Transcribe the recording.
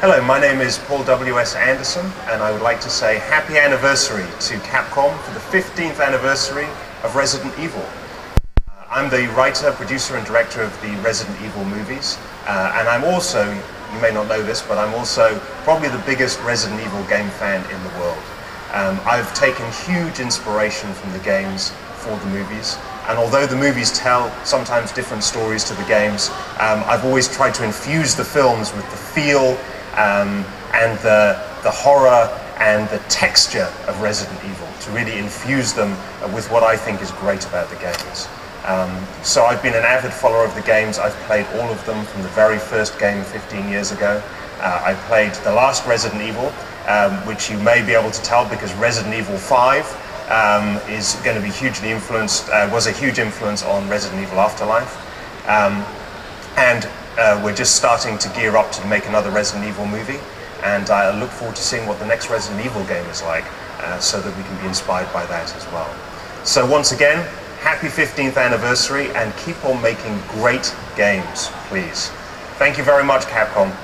Hello, my name is Paul W.S. Anderson, and I would like to say happy anniversary to Capcom for the 15th anniversary of Resident Evil. Uh, I'm the writer, producer, and director of the Resident Evil movies, uh, and I'm also, you may not know this, but I'm also probably the biggest Resident Evil game fan in the world. Um, I've taken huge inspiration from the games for the movies, and although the movies tell sometimes different stories to the games, um, I've always tried to infuse the films with the feel um, and the, the horror and the texture of Resident Evil to really infuse them with what I think is great about the games. Um, so I've been an avid follower of the games. I've played all of them from the very first game 15 years ago. Uh, I played the last Resident Evil, um, which you may be able to tell because Resident Evil 5 um, is going to be hugely influenced, uh, was a huge influence on Resident Evil Afterlife. Um, and uh, we're just starting to gear up to make another Resident Evil movie, and I look forward to seeing what the next Resident Evil game is like, uh, so that we can be inspired by that as well. So once again, happy 15th anniversary, and keep on making great games, please. Thank you very much, Capcom.